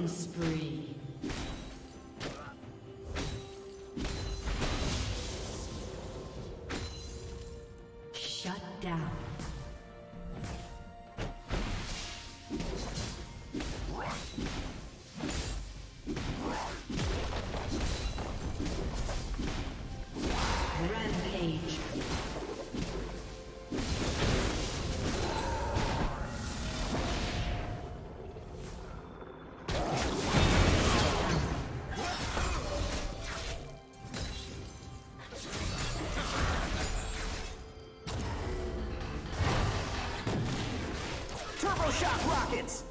Killing spree. Shock rockets!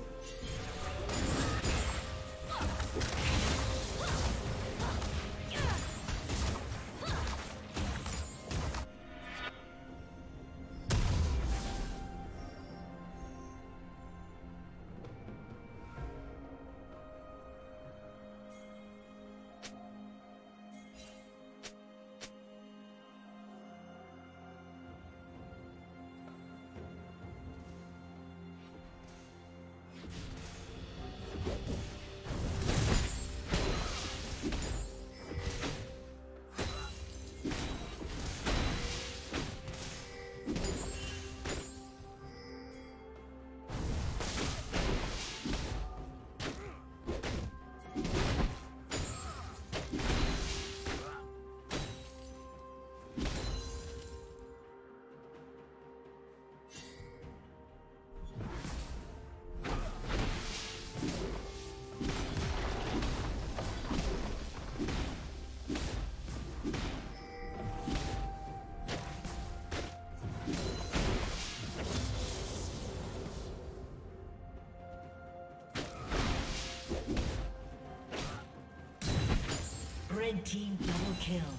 Team double kill.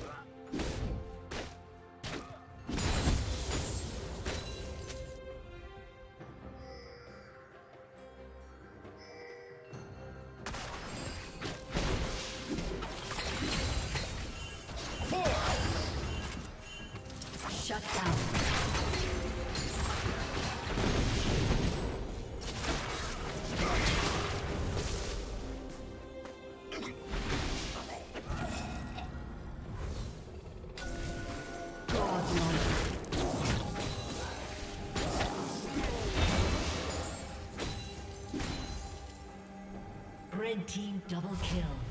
Team double kill.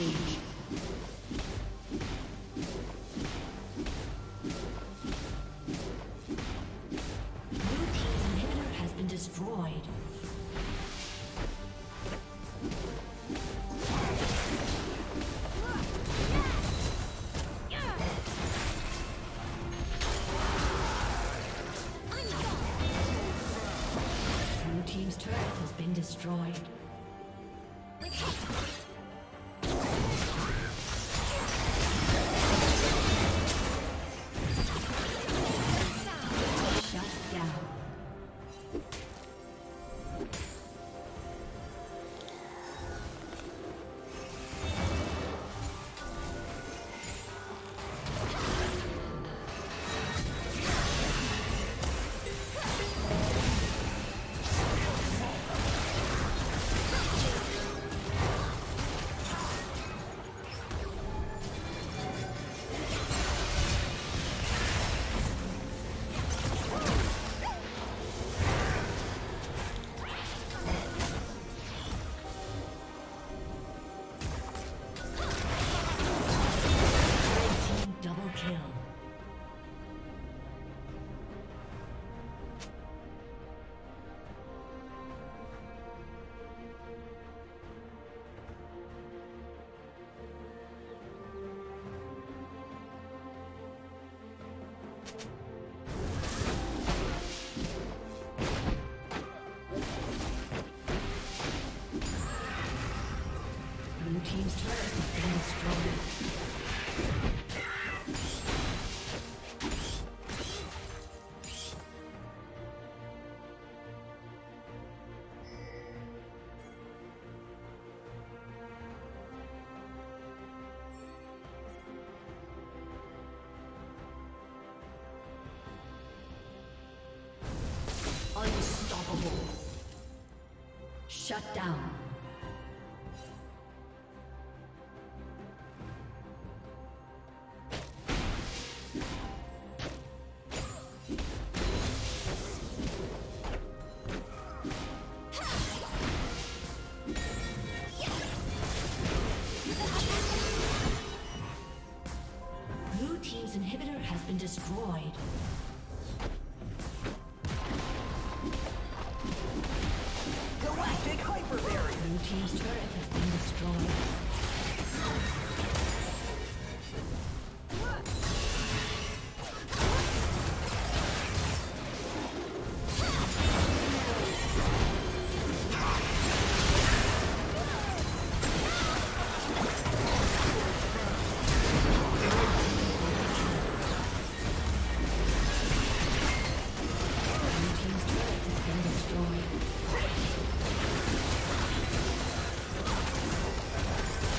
Rampage.